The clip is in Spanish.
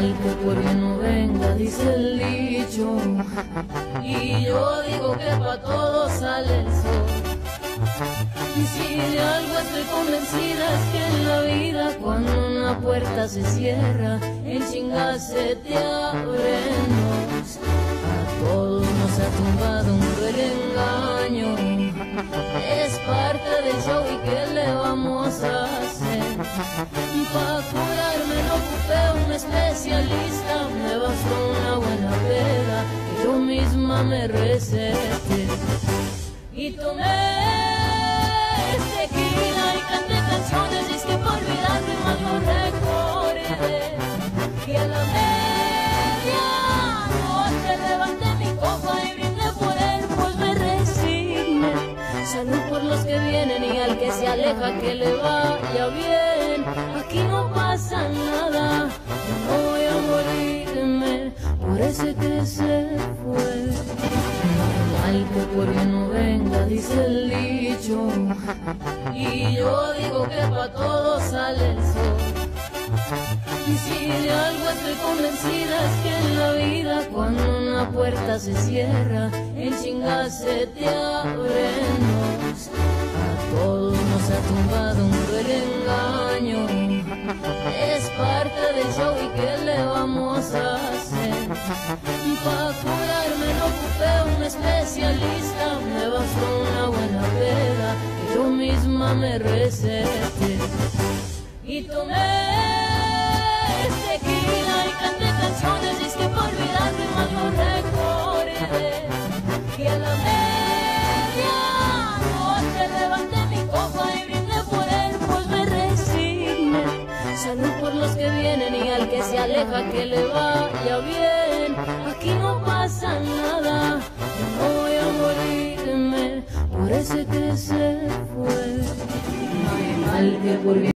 mal que por mí no venga, dice el dicho. Y yo digo que pa' todos sale el sol. Y si de algo estoy convencida es que en la vida cuando una puerta se cierra, en chingas se te abren dos. A todos nos ha tumbado un cruel engaño. Es parte del show y qué le vamos a hacer. Y para especialista, me bastó una buena peda que yo misma me recete. Y tomé tequila y canté canciones y es que por olvidarte más lo recordé. Y a la medianoche levanté mi copa y brindé por él, pues me resigné. Salud por los que vienen y al que se aleja que le vaya bien. Aquí no pasa nada, Que mí no venga, dice el dicho. Y yo digo que pa' todos sale el sol. Y si de algo estoy convencida es que en la vida cuando una puerta se cierra, en chingas se te abren dos. A todos nos ha tumbado un cruel engaño. Es parte del show y qué le. Y para curarme no ocupé un especialista, me bastó una buena peda que yo misma me recete. Y tomé que vienen y al que se aleja que le vaya bien. Aquí no pasa nada, no voy a morirme por ese que se fue. Ay, mal que por mí